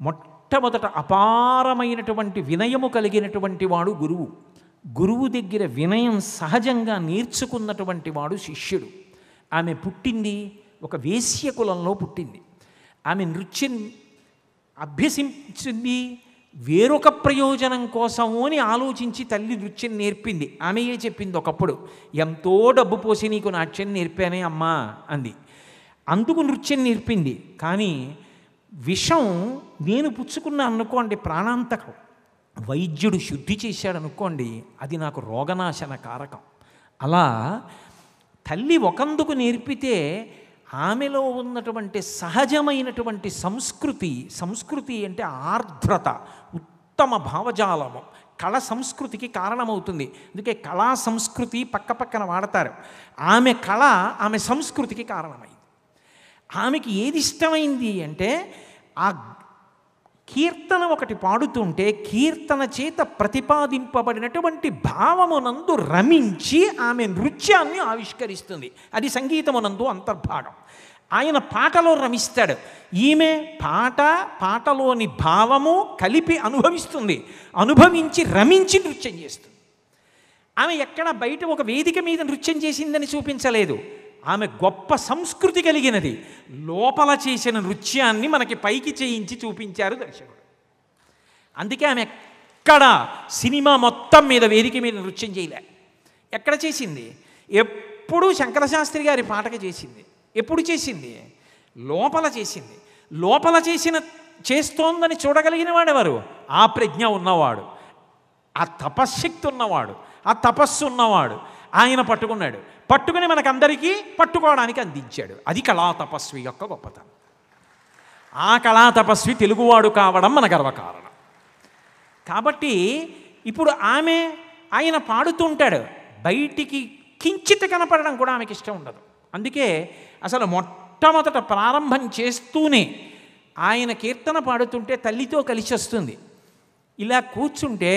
మొట్టమొదట అపారమైనటువంటి వినయము కలిగినటువంటి వాడు గురువు. గురువు దగ్గర వినయం సహజంగా నేర్చుకున్నటువంటి వాడు శిష్యుడు. ఆమె పుట్టింది ఒక వేశ్య కులంలో పుట్టింది. ఆమె నృత్యం అభ్యసించింది వేరొక ప్రయోజనం కోసము అని ఆలోచించి తల్లి నృత్యం నేర్పింది. ఆమెయే చెప్పింది? ఒకప్పుడు ఎంతో డబ్బు పోసి నీకు నాట్యం నేర్పానే అమ్మా అంది. అందుకు నృత్యం నేర్పింది. కానీ విషం నేను పుచ్చుకున్నా అనుకోండి ప్రాణాంతకం. వైద్యుడు శుద్ధి చేశాడు అనుకోండి అది నాకు రోగనాశన కారకం. అలా తల్లి ఒకందుకు నేర్పితే ఆమెలో ఉన్నటువంటి సహజమైనటువంటి సంస్కృతి సంస్కృతి అంటే ఆర్ద్రత ఉత్తమ భావజాలము కళ సంస్కృతికి కారణమవుతుంది. అందుకే కళా సంస్కృతి పక్క పక్కన వాడతారు. ఆమె కళ ఆమె సంస్కృతికి కారణమైంది. ఆమెకి ఏది ఇష్టమైంది అంటే ఆ కీర్తన ఒకటి పాడుతుంటే కీర్తన చేత ప్రతిపాదింపబడినటువంటి భావమునందు రమించి ఆమె నృత్యాన్ని ఆవిష్కరిస్తుంది. అది సంగీతమునందు అంతర్భాగం. ఆయన పాటలో రమిస్తాడు. ఈమె పాట పాటలోని భావము కలిపి అనుభవిస్తుంది. అనుభవించి రమించి నృత్యం చేస్తుంది. ఆమె ఎక్కడ బయట ఒక వేదిక మీద నృత్యం చేసిందని చూపించలేదు. ఆమె గొప్ప సంస్కృతి కలిగినది. లోపల చేసిన నృత్యాన్ని మనకి పైకి చేయించి చూపించారు దర్శకుడు. అందుకే ఆమె ఎక్కడ సినిమా మొత్తం మీద వేదిక మీద నృత్యం చేయలే. ఎక్కడ చేసింది? ఎప్పుడూ శంకరశాస్త్రి గారి పాటకి చేసింది. ఎప్పుడు చేసింది? లోపల చేసింది. లోపల చేసిన చేస్తోందని చూడగలిగిన వాడెవరు? ఆ ప్రజ్ఞ ఉన్నవాడు. ఆ తపశ్శక్తి ఉన్నవాడు. ఆ తపస్సు ఉన్నవాడు. ఆయన పట్టుకున్నాడు. పట్టుకుని మనకందరికీ పట్టుకోవడానికి అందించాడు. అది కళా తపస్వి యొక్క గొప్పతనం. ఆ కళా తపస్వి తెలుగువాడు కావడం మన గర్వకారణం. కాబట్టి ఇప్పుడు ఆమె ఆయన పాడుతుంటాడు బయటికి కించిత్ కనపడడం కూడా ఆమెకి ఇష్టం ఉండదు. అందుకే అసలు మొట్టమొదట ప్రారంభం చేస్తూనే ఆయన కీర్తన పాడుతుంటే తల్లితో కలిసి వస్తుంది ఇలా కూర్చుంటే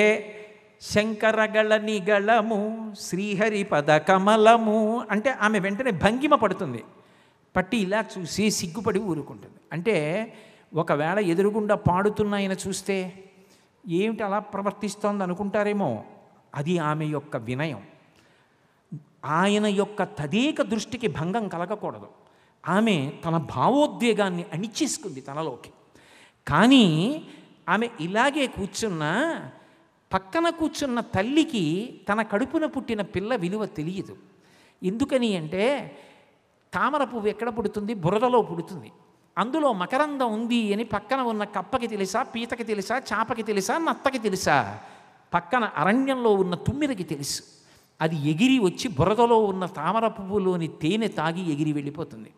శంకరగళ నిగళము శ్రీహరి పద కమలము అంటే ఆమె వెంటనే భంగిమ పడుతుంది. పట్టి ఇలా చూసి సిగ్గుపడి ఊరుకుంటుంది. అంటే ఒకవేళ ఎదురుగుండా పాడుతున్న ఆయన చూస్తే ఏమిటి అలా ప్రవర్తిస్తోంది అనుకుంటారేమో? అది ఆమె యొక్క వినయం. ఆయన యొక్క తదేక దృష్టికి భంగం కలగకూడదు. ఆమె తన భావోద్వేగాన్ని అణిచేసుకుంది తనలోకి. కానీ ఆమె ఇలాగే కూర్చున్నా పక్కన కూర్చున్న తల్లికి తన కడుపున పుట్టిన పిల్ల విలువ తెలియదు. ఎందుకని అంటే తామర పువ్వు ఎక్కడ పుడుతుంది? బురదలో పుడుతుంది. అందులో మకరందం ఉంది అని పక్కన ఉన్న కప్పకి తెలుసా? పీతకి తెలుసా? చాపకి తెలుసా? నత్తకి తెలుసా? పక్కన అరణ్యంలో ఉన్న తుమ్మిదకి తెలుసు. అది ఎగిరి వచ్చి బురదలో ఉన్న తామర పువ్వులోని తేనె తాగి ఎగిరి వెళ్ళిపోతుంది.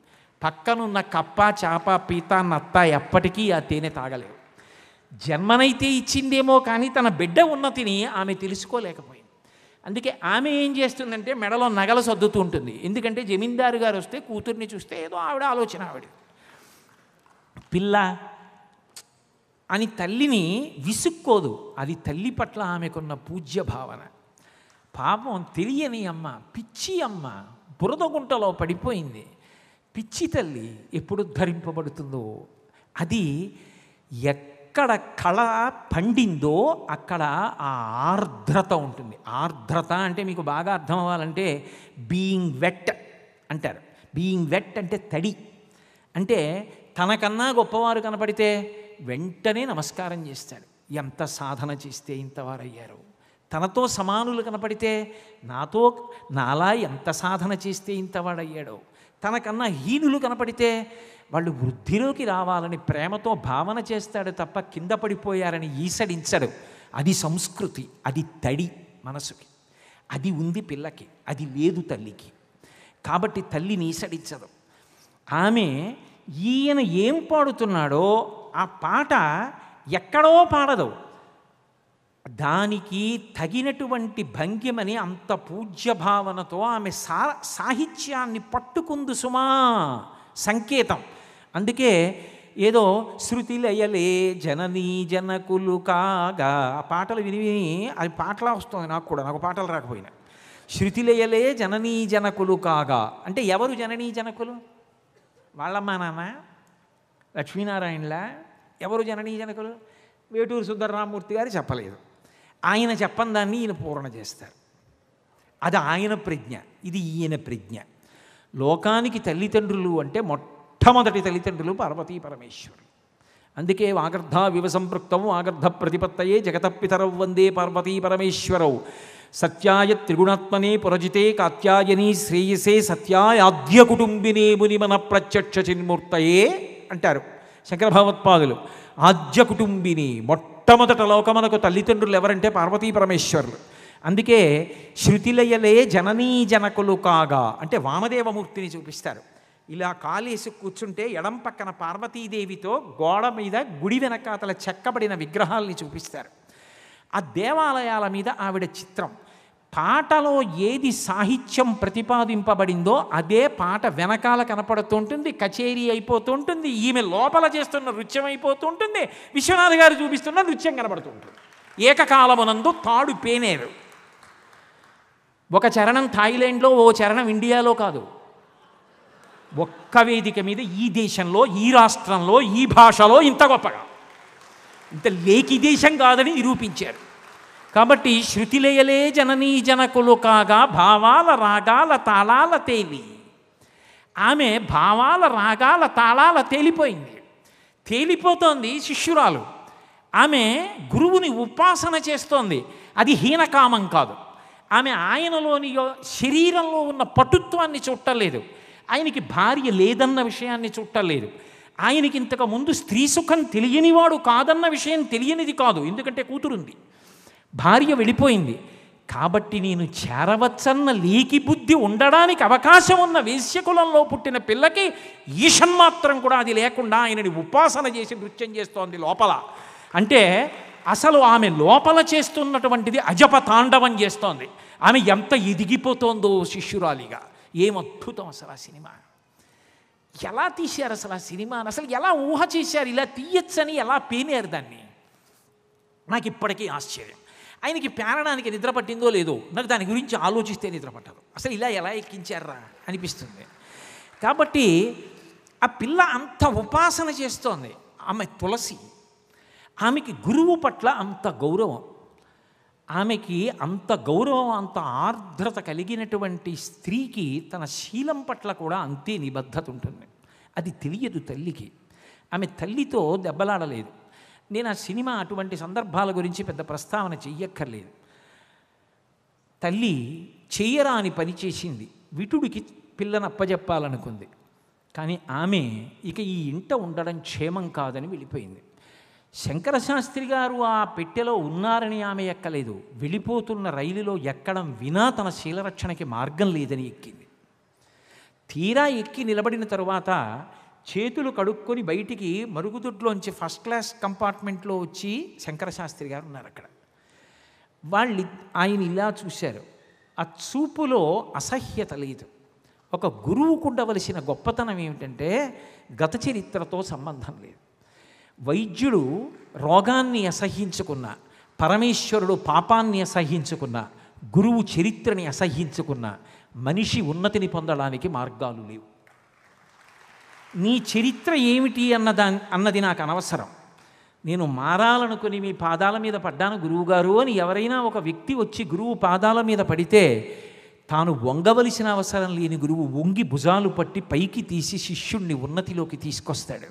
పక్కనున్న కప్ప చాప పీత నత్త ఎప్పటికీ ఆ తేనె తాగలేవు జన్మనైతే ఇచ్చిందేమో కానీ తన బిడ్డ ఉన్నతిని ఆమె తెలుసుకోలేకపోయింది. అందుకే ఆమె ఏం చేస్తుందంటే మెడలో నగల సర్దుతూ ఉంటుంది. ఎందుకంటే జమీందారు గారు వస్తే కూతుర్ని చూస్తే ఏదో ఆవిడ ఆలోచన ఆవిడ. పిల్ల అని తల్లిని విసుక్కోదు. అది తల్లి పట్ల ఆమెకున్న పూజ్య భావన. పాపం తెలియని అమ్మ పిచ్చి అమ్మ బురద గుంటలో పడిపోయింది. పిచ్చి తల్లి ఎప్పుడు ధరింపబడుతుందో అది ఎక్కడ కళ పండిందో అక్కడ ఆ ఆర్ద్రత ఉంటుంది. ఆర్ద్రత అంటే మీకు బాగా అర్థం అవ్వాలంటే బీయింగ్ వెట్ అంటారు. బీయింగ్ వెట్ అంటే తడి. అంటే తనకన్నా గొప్పవారు కనపడితే వెంటనే నమస్కారం చేస్తాడు ఎంత సాధన చేస్తే ఇంతవారయ్యారు. తనతో సమానులు కనపడితే నాతో నాలా ఎంత సాధన చేస్తే ఇంతవాడయ్యాడో. తనకన్నా హీనులు కనపడితే వాళ్ళు వృద్ధిలోకి రావాలని ప్రేమతో భావన చేస్తాడు తప్ప కింద పడిపోయారని ఈసడించడు. అది సంస్కృతి అది తడి మనసుకి. అది ఉంది పిల్లకి అది లేదు తల్లికి. కాబట్టి తల్లిని ఈసడించదు. ఆమె ఈయన ఏం పాడుతున్నాడో ఆ పాట ఎక్కడో పాడదు. దానికి తగినటువంటి భంగిమని అంత పూజ్య భావనతో ఆమె సా సాహిత్యాన్ని పట్టుకుంది సుమా సంకేతం. అందుకే ఏదో శృతి లయలే జననీ జనకులు కాగా ఆ పాటలు విని విని అది పాటలా వస్తుంది నాకు కూడా నాకు పాటలు రాకపోయినా. శృతి లయలే జననీ జనకులు కాగా. అంటే ఎవరు జననీ జనకులు? వాళ్ళమ్మ నాన్న? లక్ష్మీనారాయణలా? ఎవరు జననీ జనకులు? వేటూరు సుందరరామూర్తి గారు చెప్పలేదు. ఆయన చెప్పని దాన్ని ఈయన పూర్ణ చేస్తారు. అది ఆయన ప్రజ్ఞ. ఇది ఈయన ప్రజ్ఞ. లోకానికి తల్లిదండ్రులు అంటే మొట్టమొదటి తల్లిదండ్రులు పార్వతీ పరమేశ్వరులు. అందుకే వాగర్ధ వివ సంపృక్తం వాగర్ధ ప్రతిపత్తయే జగతపితరౌ వందే పార్వతీ పరమేశ్వరౌ. సత్యాయ త్రిగుణాత్మనే పురజితే కాత్యాయని శ్రేయసే సత్యాయాద్య కుటుంబినే మునిమన ప్రత్యక్ష చిన్మూర్తయే అంటారు శంకర భగవత్పాదులు. ఆద్య కుటుంబిని మొట్ట మొట్టమొదట లోకమునకు తల్లిదండ్రులు ఎవరంటే పార్వతీ పరమేశ్వరులు. అందుకే శృతిలయలే జననీ జనకులు కాగా అంటే వామదేవమూర్తిని చూపిస్తారు. ఇలా కాలేసి కూర్చుంటే ఎడం పక్కన పార్వతీదేవితో గోడ మీద గుడి వెనకాతల చెక్కబడిన విగ్రహాల్ని చూపిస్తారు. ఆ దేవాలయాల మీద ఆవిడ చిత్రం. పాటలో ఏది సాహిత్యం ప్రతిపాదింపబడిందో అదే పాట వెనకాల కనపడుతుంటుంది కచేరీ అయిపోతుంటుంది ఈమె లోపల చేస్తున్న నృత్యం అయిపోతుంటుంది విశ్వనాథ్ గారు చూపిస్తున్న నృత్యం కనబడుతుంటుంది. ఏకకాలమునందు తాడు పేనేరు. ఒక చరణం థాయిలాండ్లో ఓ చరణం ఇండియాలో కాదు. ఒక్క వేదిక మీద ఈ దేశంలో ఈ రాష్ట్రంలో ఈ భాషలో ఇంత గొప్పగా. ఇంత లేకి దేశం కాదని నిరూపించారు. కాబట్టి శృతిలయలే జననీ జనకులు కాగా భావాల రాగాల తాళాల తేలి. ఆమె భావాల రాగాల తాళాల తేలిపోయింది. తేలిపోతోంది శిష్యురాలు. ఆమె గురువుని ఉపాసన చేస్తోంది. అది హీనకామం కాదు. ఆమె ఆయనలోని యో- శరీరంలో ఉన్న పటుత్వాన్ని చూడలేదు ఆయనకి భార్య లేదన్న విషయాన్ని చూడలేదు ఆయనకి ఇంతకు ముందు స్త్రీ సుఖం తెలియనివాడు కాదన్న విషయం తెలియనిది కాదు. ఎందుకంటే కూతురుంది. భార్య వెళ్ళిపోయింది. కాబట్టి నేను చేరవచ్చన్న లీకి బుద్ధి ఉండడానికి అవకాశం ఉన్న వేశ్యకులంలో పుట్టిన పిల్లకి ఈషన్ మాత్రం కూడా అది లేకుండా ఆయనని ఉపాసన చేసి నృత్యం చేస్తోంది లోపల. అంటే అసలు ఆమె లోపల చేస్తున్నటువంటిది అజప తాండవం చేస్తోంది. ఆమె ఎంత ఎదిగిపోతోందో శిష్యురాలిగా. ఏం అద్భుతం అసలు ఆ సినిమా. ఎలా తీశారు అసలు ఆ సినిమాని? అసలు ఎలా ఊహ చేశారు? ఇలా తీయచ్చని ఎలా పేనారు దాన్ని? నాకు ఇప్పటికీ ఆశ్చర్యం. ఆయనకి పేరడానికి నిద్ర పట్టిందో లేదో నాకు దాని గురించి ఆలోచిస్తే నిద్ర పట్టదు. అసలు ఇలా ఎలా ఎక్కించారా అనిపిస్తుంది. కాబట్టి ఆ పిల్ల అంత ఉపాసన చేస్తోంది. ఆమె తులసి ఆమెకి గురువు పట్ల అంత గౌరవం ఆమెకి అంత గౌరవం అంత ఆర్ద్రత కలిగినటువంటి స్త్రీకి తన శీలం పట్ల కూడా అంతే నిబద్ధత ఉంటుంది. అది తెలియదు తల్లికి. ఆమె తల్లితో దెబ్బలాడలేదు. నేను ఆ సినిమా అటువంటి సందర్భాల గురించి పెద్ద ప్రస్తావన చెయ్యక్కర్లేదు. తల్లి చెయ్యరాని పని చేసింది. విటుడికి పిల్లను అప్పజెప్పాలనుకుంది. కానీ ఆమె ఇక ఈ ఇంట ఉండడం క్షేమం కాదని వెళ్ళిపోయింది. శంకరశాస్త్రి గారు ఆ పెట్టెలో ఉన్నారని ఆమె ఎక్కలేదు. వెళ్ళిపోతున్న రైలులో ఎక్కడం వినా తన శీలరక్షణకి మార్గం లేదని ఎక్కింది. తీరా ఎక్కి నిలబడిన తరువాత చేతులు కడుక్కొని బయటికి మరుగుదొడ్లోంచి ఫస్ట్ క్లాస్ కంపార్ట్మెంట్లో వచ్చి శంకరశాస్త్రి గారు ఉన్నారు అక్కడ. వాళ్ళు ఆయన ఇలా చూశారు. ఆ చూపులో అసహ్యత లేదు. ఒక గురువుకు ఉండవలసిన గొప్పతనం ఏమిటంటే గత చరిత్రతో సంబంధం లేదు. వైద్యుడు రోగాన్ని అసహ్యించుకున్న పరమేశ్వరుడు పాపాన్ని అసహ్యించుకున్న గురువు చరిత్రని అసహ్యించుకున్న మనిషి ఉన్నతిని పొందడానికి మార్గాలు లేవు. నీ చరిత్ర ఏమిటి అన్నదా అన్నది నాకు అనవసరం. నేను మారాలనుకుని మీ పాదాల మీద పడ్డాను గురువుగారు అని ఎవరైనా ఒక వ్యక్తి వచ్చి గురువు పాదాల మీద పడితే తాను వంగవలసిన అవసరం లేని గురువు వంగి భుజాలు పట్టి పైకి తీసి శిష్యుణ్ణి ఉన్నతిలోకి తీసుకొస్తాడు.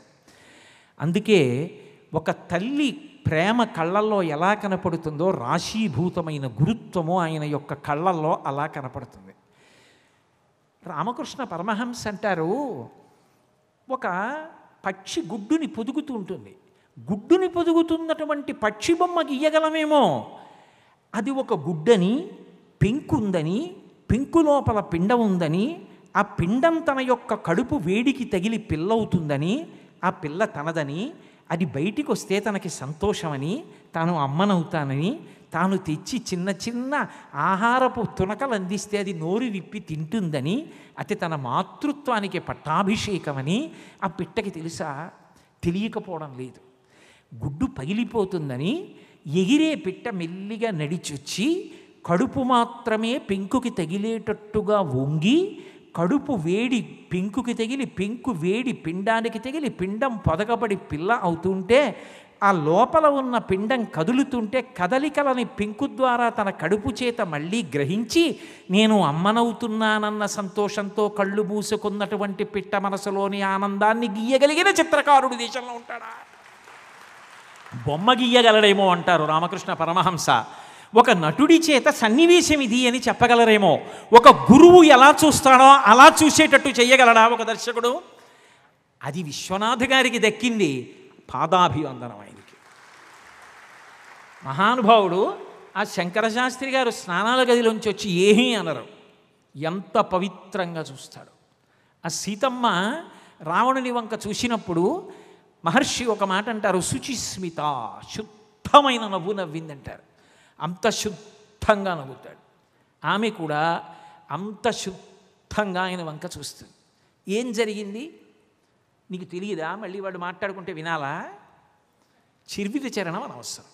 అందుకే ఒక తల్లి ప్రేమ కళ్ళల్లో ఎలా కనపడుతుందో రాశీభూతమైన గురుత్వము ఆయన యొక్క కళ్ళల్లో అలా కనపడుతుంది. రామకృష్ణ పరమహంస అంటారు ఒక పక్షి గుడ్డుని పొదుగుతూ ఉంటుంది. గుడ్డుని పొదుగుతున్నటువంటి పక్షి బొమ్మ గీయగలమేమో అది ఒక గుడ్డని పెంకుందని పెంకు లోపల పిండం ఉందని ఆ పిండం తన యొక్క కడుపు వేడికి తగిలి పిల్లవుతుందని ఆ పిల్ల తనదని అది బయటికి వస్తే తనకి సంతోషమని తాను అమ్మనవుతానని తాను తెచ్చి చిన్న చిన్న ఆహారపు తునకలు అందిస్తే అది నోరు విప్పి తింటుందని అది తన మాతృత్వానికి పట్టాభిషేకమని ఆ పిట్టకి తెలుసా? తెలియకపోవడం లేదు. గుడ్డు పగిలిపోతుందని ఎగిరే పిట్ట మెల్లిగా నడిచొచ్చి కడుపు మాత్రమే పెంకుకి తగిలేటట్టుగా వంగి కడుపు వేడి పెంకుకి తగిలి పెంకు వేడి పిండానికి తగిలి పిండం పొదగబడి పిల్ల అవుతుంటే ఆ లోపల ఉన్న పిండం కదులుతుంటే కదలికలని పెంకు ద్వారా తన కడుపు చేత మళ్ళీ గ్రహించి నేను అమ్మనవుతున్నానన్న సంతోషంతో కళ్ళు మూసుకున్నటువంటి పిట్ట మనసులోని ఆనందాన్ని గీయగలిగిన చిత్రకారుడు దేశంలో ఉంటాడా? బొమ్మ గీయగలడేమో అంటారు రామకృష్ణ పరమహంస. ఒక నటుడి చేత సన్నివేశం ఇది అని చెప్పగలరేమో. ఒక గురువు ఎలా చూస్తాడో అలా చూసేటట్టు చేయగలడా ఒక దర్శకుడు? అది విశ్వనాథ్ గారికి దక్కింది పాదాభివందనం ఆయనకి. మహానుభావుడు ఆ శంకరశాస్త్రి గారు స్నానాల గదిలోంచి వచ్చి ఏమీ అనరు. ఎంత పవిత్రంగా చూస్తాడు. ఆ సీతమ్మ రావణుని వంక చూసినప్పుడు మహర్షి ఒక మాట అంటారు శుచిస్మిత శుద్ధమైన నవ్వు నవ్విందంటారు. అంత శుద్ధంగా నవ్వుతాడు. ఆమె కూడా అంత శుద్ధంగా ఆయన వంక చూస్తుంది. ఏం జరిగింది? నీకు తెలియదా? మళ్ళీ వాడు మాట్లాడుకుంటే వినాలా? చిర్విత చరణం అనవసరం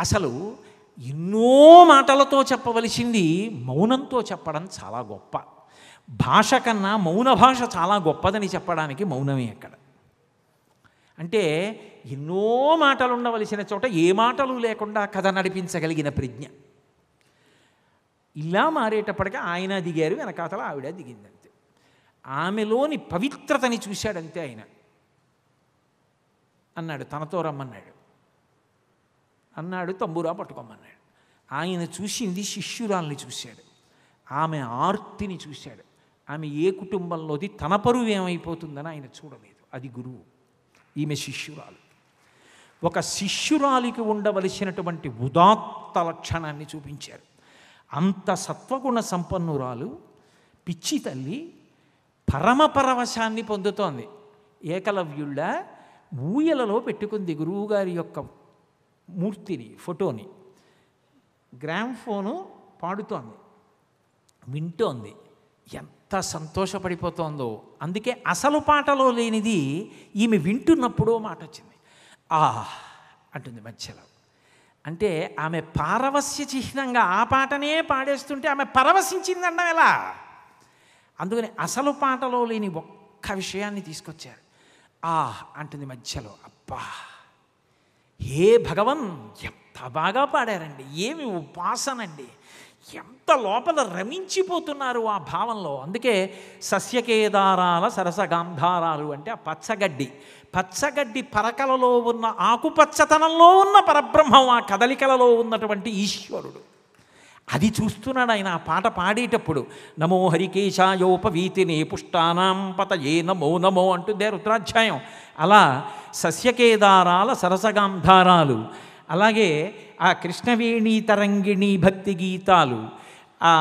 అసలు ఎన్నో మాటలతో చెప్పవలసింది మౌనంతో చెప్పడం చాలా గొప్ప. భాష కన్నా మౌన భాష చాలా గొప్పదని చెప్పడానికి మౌనమే అక్కడ. అంటే ఎన్నో మాటలు ఉండవలసిన చోట ఏ మాటలు లేకుండా కథ నడిపించగలిగిన ప్రజ్ఞ. ఇలా మారేటప్పటికీ ఆయన దిగారు వెనకాతల ఆవిడ దిగిందంతే. ఆమెలోని పవిత్రతని చూశాడంతే ఆయన. అన్నాడు తనతో రమ్మన్నాడు. అన్నాడు తంబురా పట్టుకోమన్నాడు. ఆయన చూసింది శిష్యురాల్ని చూశాడు. ఆమె ఆర్తిని చూశాడు. ఆమె ఏ కుటుంబంలోది తన పరువు ఏమైపోతుందని ఆయన చూడలేదు. అది గురువు. ఈమె శిష్యురాలు. ఒక శిష్యురాలికి ఉండవలసినటువంటి ఉదాత్త లక్షణాన్ని చూపించారు. అంత సత్వగుణ సంపన్నురాలు పిచ్చి తల్లి పరమపరవశాన్ని పొందుతోంది. ఏకలవ్యుళ్ళ ఊయలలో పెట్టుకుంది గురువుగారి యొక్క మూర్తిని ఫోటోని. గ్రామ్ ఫోను పాడుతోంది వింటోంది. ఎంత సంతోషపడిపోతోందో అందుకే అసలు పాటలో లేనిది ఈమె వింటున్నప్పుడో మాట వచ్చింది. ఆ అంటుంది మధ్యలో. అంటే ఆమె పారవస్య చిహ్నంగా ఆ పాటనే పాడేస్తుంటే ఆమె పరవశించిందన్న ఎలా? అందుకని అసలు పాటలో లేని ఒక్క విషయాన్ని తీసుకొచ్చారు. ఆ అంటుంది మధ్యలో. అబ్బా! హే భగవన్ ఎంత బాగా పాడారండి. ఏమి ఉపాసనండి. ఎంత లోపల రమించిపోతున్నారు ఆ భావంలో? అందుకే సస్యకేదారాల సరసగాంధారాలు అంటే ఆ పచ్చగడ్డి. పచ్చగడ్డి పరకలలో ఉన్న ఆకుపచ్చతనంలో ఉన్న పరబ్రహ్మం ఆ కదలికలలో ఉన్నటువంటి ఈశ్వరుడు. అది చూస్తున్నాడు ఆయన ఆ పాట పాడేటప్పుడు. నమో హరికేశాయోపవీతిని పుష్టానాం పతయే నమో నమో అంటుందే రుద్రాధ్యాయం. అలా సస్యకేదారాల సరసగాంధారాలు. అలాగే ఆ కృష్ణవేణి తరంగిణి భక్తి గీతాలు ఆ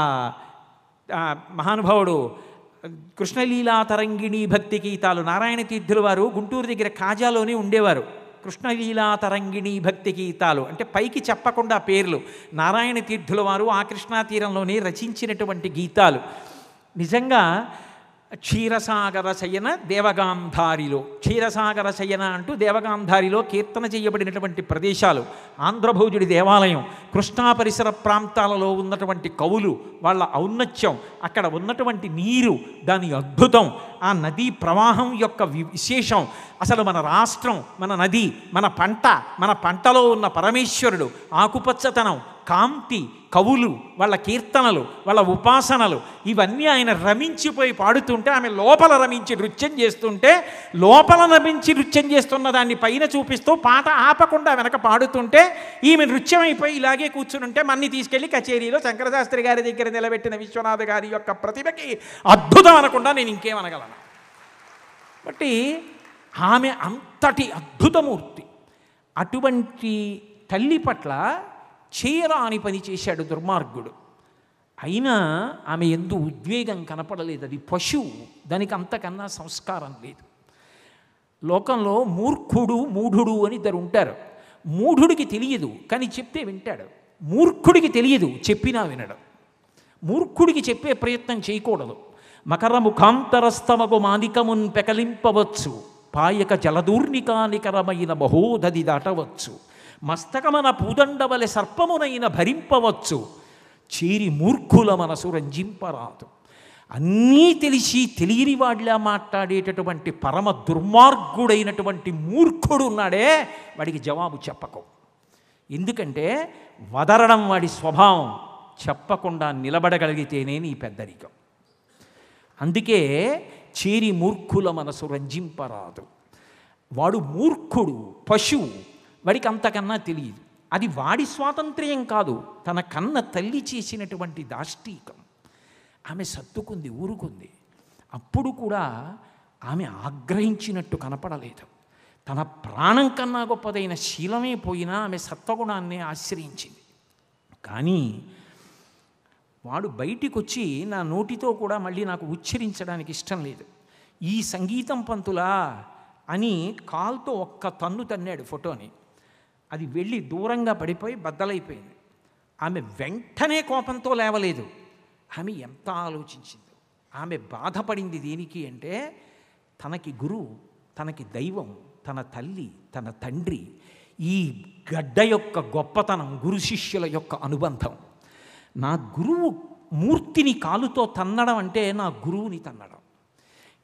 మహానుభావుడు కృష్ణలీలా తరంగిణి భక్తి గీతాలు నారాయణ తీర్థుల వారు గుంటూరు దగ్గర కాజాలోనే ఉండేవారు. కృష్ణలీలా తరంగిణి భక్తి గీతాలు అంటే పైకి చెప్పకుండా పేర్లు. నారాయణ తీర్థుల వారు ఆ కృష్ణా తీరంలోనే రచించినటువంటి గీతాలు. నిజంగా క్షీరసాగర శయన దేవగాంధారిలో. క్షీరసాగర శయన అంటూ దేవగాంధారిలో కీర్తన చేయబడినటువంటి ప్రదేశాలు. ఆంధ్రభోజుడి దేవాలయం కృష్ణా పరిసర ప్రాంతాలలో ఉన్నటువంటి కవులు వాళ్ళ ఔన్నత్యం అక్కడ ఉన్నటువంటి నీరు దాని అద్భుతం ఆ నదీ ప్రవాహం యొక్క విశేషం. అసలు మన రాష్ట్రం మన నది మన పంట మన పంటలో ఉన్న పరమేశ్వరుడు ఆకుపచ్చతనం కాంతి కవులు వాళ్ళ కీర్తనలు వాళ్ళ ఉపాసనలు ఇవన్నీ ఆయన రమించిపోయి పాడుతుంటే ఆమె లోపల రమించి నృత్యం చేస్తుంటే లోపల రమించి నృత్యం చేస్తున్న దాన్ని పైన చూపిస్తూ పాట ఆపకుండా వెనక పాడుతుంటే ఈమె నృత్యం అయిపోయి ఇలాగే కూర్చునుంటే మన్ని తీసుకెళ్ళి కచేరీలో శంకరశాస్త్రి గారి దగ్గర నిలబెట్టిన విశ్వనాథ గారి యొక్క ప్రతిభకి అద్భుతం అనకుండా నేను ఇంకేమనగలను. బట్టి ఆమె అంతటి అద్భుతమూర్తి. అటువంటి తల్లి పట్ల చేయరాని పని చేశాడు దుర్మార్గుడు. అయినా ఆమె ఎందు ఉద్వేగం కనపడలేదు. అది పశువు. దానికి అంతకన్నా సంస్కారం లేదు. లోకంలో మూర్ఖుడు మూఢుడు అని ఇద్దరు ఉంటారు. మూఢుడికి తెలియదు కానీ చెప్తే వింటాడు. మూర్ఖుడికి తెలియదు చెప్పినా వినడం. మూర్ఖుడికి చెప్పే ప్రయత్నం చేయకూడదు. మకర ముఖాంతరస్తమగు మానికమున్ పెకలింపవచ్చు. పాయక జలదూర్ణికానికరమైన బహోదది దాటవచ్చు. మస్తకమన పూదండవలె సర్పమునైన భరింపవచ్చు. చేరి మూర్ఖుల మనసు రంజింపరాదు. అన్నీ తెలిసి తెలియని వాడిలా మాట్లాడేటటువంటి పరమ దుర్మార్గుడైనటువంటి మూర్ఖుడు ఉన్నాడే వాడికి జవాబు చెప్పకు. ఎందుకంటే వదరడం వాడి స్వభావం చెప్పకుండా నిలబడగలిగితేనే నీ పెద్దరికం. అందుకే చేరి మూర్ఖుల మనసు రంజింపరాదు. వాడు మూర్ఖుడు పశువు వాడికి అంతకన్నా తెలియదు. అది వాడి స్వాతంత్ర్యం కాదు. తన కన్న తల్లి చేసినటువంటి దాష్టీకం. ఆమె సర్దుకుంది ఊరుకుంది. అప్పుడు కూడా ఆమె ఆగ్రహించినట్టు కనపడలేదు. తన ప్రాణం కన్నా గొప్పదైన శీలమే పోయినా ఆమె సత్వగుణాన్ని ఆశ్రయించింది. కానీ వాడు బయటికి వచ్చి నా నోటితో కూడా మళ్ళీ నాకు ఉచ్చరించడానికి ఇష్టం లేదు. ఈ సంగీతం పంతులా అని కాల్తో ఒక్క తన్ను తన్నాడు ఫోటోని. అది వెళ్ళి దూరంగా పడిపోయి బద్దలైపోయింది. ఆమె వెంటనే కోపంతో లేవలేదు. ఆమె ఎంత ఆలోచించింది. ఆమె బాధపడింది దేనికి అంటే తనకి గురువు తనకి దైవం తన తల్లి తన తండ్రి ఈ గడ్డ యొక్క గొప్పతనం గురు శిష్యుల యొక్క అనుబంధం. నా గురువు మూర్తిని కాలుతో తన్నడం అంటే నా గురువుని తన్నడం.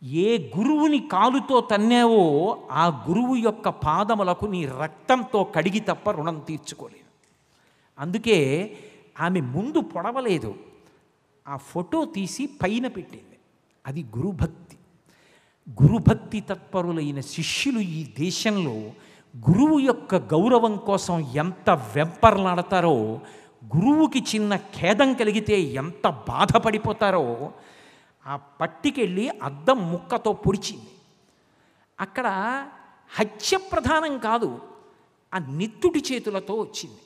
ఏ గురువుని కాలుతో తన్నావో ఆ గురువు యొక్క పాదములకు నీ రక్తంతో కడిగి తప్ప రుణం తీర్చుకోలేదు. అందుకే ఆమె ముందు పొడవలేదు. ఆ ఫోటో తీసి పైన పెట్టింది. అది గురుభక్తి. గురుభక్తి తత్పరులైన శిష్యులు ఈ దేశంలో గురువు యొక్క గౌరవం కోసం ఎంత వెంపర్లాడతారో గురువుకి చిన్న ఖేదం కలిగితే ఎంత బాధపడిపోతారో ఆ పట్టికెళ్ళి అద్దం ముక్కతో పొడిచింది. అక్కడ హత్య ప్రధానం కాదు ఆ నిత్తుడి చేతులతో వచ్చింది.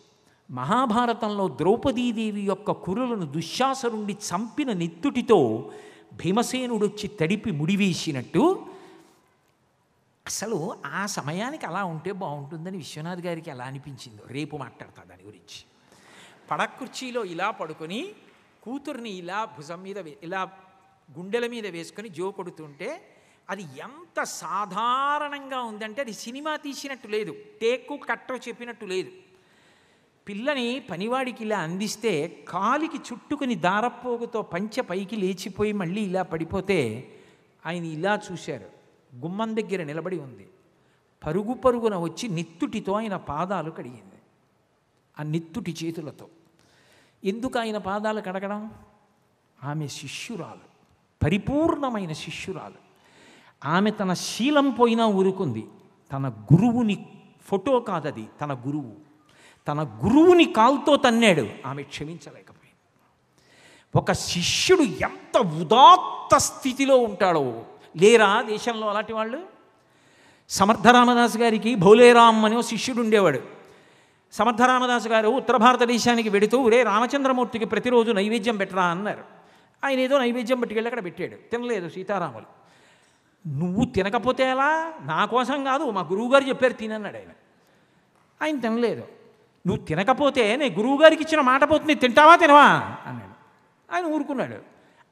మహాభారతంలో ద్రౌపదీదేవి యొక్క కురులను దుశ్శాసనుండి చంపిన నిత్తుటితో భీమసేనుడు వచ్చి తడిపి ముడివేసినట్టు అసలు ఆ సమయానికి అలా ఉంటే బాగుంటుందని విశ్వనాథ్ గారికి ఎలా అనిపించిందో రేపు మాట్లాడతా దాని గురించి. పడకుర్చీలో ఇలా పడుకొని కూతుర్ని ఇలా భుజం మీద ఇలా గుండెల మీద వేసుకొని జో కొడుతుంటే అది ఎంత సాధారణంగా ఉందంటే అది సినిమా తీసినట్టు లేదు. టేకు కట్టో చెప్పినట్టు లేదు. పిల్లని పనివాడికి ఇలా అందిస్తే కాలికి చుట్టుకుని దారపోగుతో పంచె పైకి లేచిపోయి మళ్ళీ ఇలా పడిపోతే ఆయన ఇలా చూశారు. గుమ్మం దగ్గర నిలబడి ఉంది. పరుగు పరుగున వచ్చి నిత్తుటితో ఆయన పాదాలు కడిగింది. ఆ నిత్తుటి చేతులతో. ఎందుకు ఆయన పాదాలు కడగడం? ఆమె శిష్యురాలు. పరిపూర్ణమైన శిష్యురాలు. ఆమె తన శీలం పోయినా ఊరుకుంది. తన గురువుని ఫోటో కాదది తన గురువు. తన గురువుని కాల్తో తన్నాడు. ఆమె క్షమించలేకపోయింది. ఒక శిష్యుడు ఎంత ఉదాత్త స్థితిలో ఉంటాడో. లేరా దేశంలో అలాంటి వాళ్ళు? సమర్థ రామదాస్ గారికి భౌలేరామ్ అనే శిష్యుడు ఉండేవాడు. సమర్థరామదాస్ గారు ఉత్తర భారతదేశానికి వెడుతూ రే రామచంద్రమూర్తికి ప్రతిరోజు నైవేద్యం పెట్టరా అన్నారు. ఆయన ఏదో నైవేద్యం పట్టుకెళ్ళి అక్కడ పెట్టాడు. తినలేదు సీతారాములు. నువ్వు తినకపోతే ఎలా? నా కోసం కాదు మా గురువుగారు చెప్పారు తినన్నాడు ఆయన. ఆయన తినలేదు. నువ్వు తినకపోతే నేను గురువుగారికి ఇచ్చిన మాట పోతుంది తింటావా తినవా? అన్నాడు. ఆయన ఊరుకున్నాడు.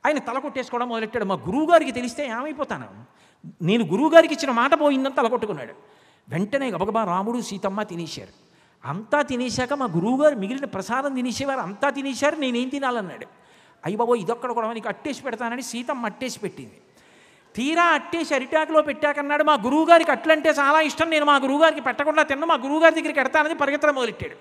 ఆయన తల కొట్టేసుకోవడం మొదలెట్టాడు. మా గురువుగారికి తెలిస్తే ఏమైపోతాను? నేను గురువుగారికి ఇచ్చిన మాట పోయిందని తల కొట్టుకున్నాడు. వెంటనే గబగబా రాముడు సీతమ్మ తినేశారు. అంతా తినేశాక మా గురువుగారు మిగిలిన ప్రసాదం తినేసేవారు అంతా తినేశారు నేనేం తినాలన్నాడు? అయ్యబాబో ఇదొక్కడ కూడా నీకు అట్టేసి పెడతానని సీతమ్మ అట్టేసి పెట్టింది. తీరా అట్టేసి అరిటాకులో పెట్టాకన్నాడు మా గురువుగారికి అట్లంటే చాలా ఇష్టం. నేను మా గురువుగారికి పెట్టకుండా తిన్న మా గురువుగారి దగ్గరికి ఎడతానని పరిగెత్తడం మొదలెట్టాడు.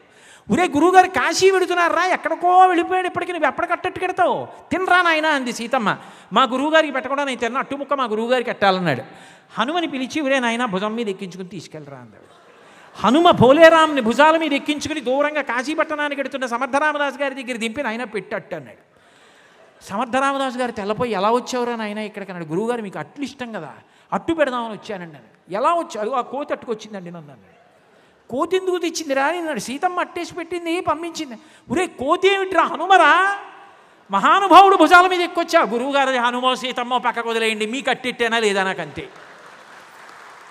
ఒరే గురువుగారు కాశీ వెడుతున్నారా ఎక్కడికో వెళ్ళిపోయాడు ఇప్పటికి. నువ్వు ఎప్పటికట్టట్టు కెడతావు? తినరా నాయన అంది సీతమ్మ. మా గురువుగారికి పెట్టకుండా నేను తిన్న. అట్టుముక్క మా గురువుగారికి కట్టాలన్నాడు. హనుమని పిలిచి ఒరే నాయన భుజం మీద ఎక్కించుకుని తీసుకెళ్ళరా అన్నాడు. హనుమ భోలేరాంని భుజాల మీద ఎక్కించుకుని దూరంగా కాశీపట్టణానికి ఎడుతున్న సమర్థరామదాస్ గారి దగ్గర దింపి నాయన పెట్టట్టు అన్నాడు. సమర్థ రామదాస్ గారు తెల్లపోయి ఎలా వచ్చావురా నాయన ఇక్కడికి అన్నాడు. గురువుగారు మీకు అట్లు ఇష్టం కదా అట్టు పెడదామని వచ్చానండి నేను ఎలా వచ్చావు? ఆ కోతి అట్టుకొచ్చిందండి నన్ను అన్నాడు. కోతి ఎందుకు తెచ్చింది రా సీతమ్మ అట్టేసి పెట్టింది పంపించింది. ఒరే కోతి ఏమిట్రా? హనుమరా? మహానుభావుడు భుజాల మీద ఎక్కొచ్చా గురువుగారు హనుమో సీతమ్మో పక్కకు వదిలేయండి మీకు అట్టిట్టేనా లేదా నాకు అంతే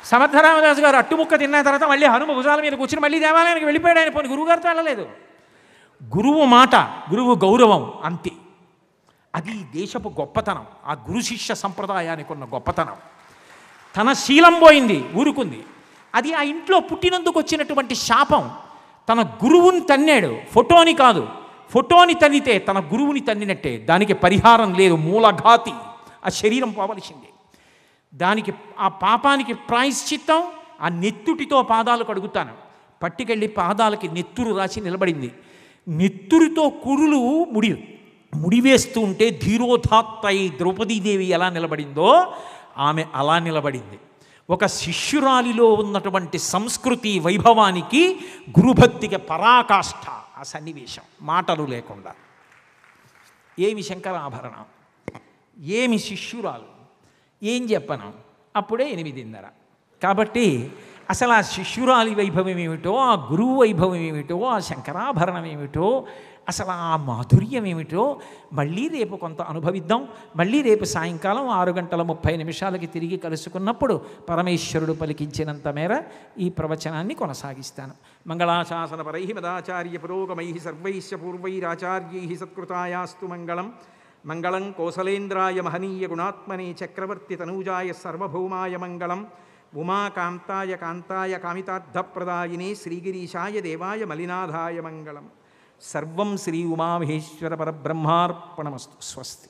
సమర్థరామదాస్ గారు అట్టుముక్క తిన్న తర్వాత మళ్ళీ హనుమ భుజాల మీద కూర్చుని మళ్ళీ దేవాలయానికి వెళ్ళిపోయాడు ఆయన. పోనీ గురువుగారితో వెళ్ళలేదు. గురువు మాట గురువు గౌరవం అంతే. అది దేశపు గొప్పతనం ఆ గురు శిష్య సంప్రదాయానికి ఉన్న గొప్పతనం. తన శీలం పోయింది ఊరుకుంది. అది ఆ ఇంట్లో పుట్టినందుకు వచ్చినటువంటి శాపం తన గురువుని తన్నాడు. ఫోటోని కాదు ఫోటోని తన్నితే తన గురువుని తన్నినట్టే. దానికి పరిహారం లేదు మూలఘాతి. ఆ శరీరం పోవలసిందే. దానికి ఆ పాపానికి ప్రాయశ్చిత్తం ఆ నెత్తుటితో పాదాలు కడుగుతాను. పట్టుకెళ్ళి పాదాలకి నెత్తురు రాసి నిలబడింది. నెత్తురితో కురులు ముడియు. ముడివేస్తూ ఉంటే ధీరోధాత్తై ద్రౌపదీదేవి ఎలా నిలబడిందో ఆమె అలా నిలబడింది. ఒక శిష్యురాలిలో ఉన్నటువంటి సంస్కృతి వైభవానికి గురుభక్తికి పరాకాష్ఠ ఆ సన్నివేశం మాటలు లేకుండా. ఏమి శంకరాభరణం? ఏమి శిష్యురాలు? ఏం చెప్పను? అప్పుడే ఎనిమిదిన్నర. కాబట్టి అసలు ఆ శిష్యురాలి వైభవం ఏమిటో ఆ గురువు వైభవం ఏమిటో ఆ శంకరాభరణం ఏమిటో అసలు ఆ మాధుర్యం ఏమిటో మళ్ళీ రేపు కొంత అనుభవిద్దాం. మళ్ళీ రేపు సాయంకాలం ఆరు గంటల ముప్పై నిమిషాలకి తిరిగి కలుసుకున్నప్పుడు పరమేశ్వరుడు పలికించినంత మేర ఈ ప్రవచనాన్ని కొనసాగిస్తాను. మంగళాశాసన పరై మదాచార్య పురోగమై సర్వైశ్య పూర్వైరాచార్యై సత్కృతాయాస్తు మంగళం. మంగళం కోసలేంద్రాయ మహనీయ గుణాత్మనే చక్రవర్తి తనూజాయ సర్వభౌమాయ మంగళం. உமாகாந்தாய காந்தாய காமிதார்த்தப்பிரதாயினி ஸ்ரீகிரீஷாய தேவாய மலிநாதாய மங்களம். சர்வம் ஸ்ரீ உமாமகேஸ்வர பரபிரம்மார்ப்பணமஸ்து. ஸ்வஸ்தி.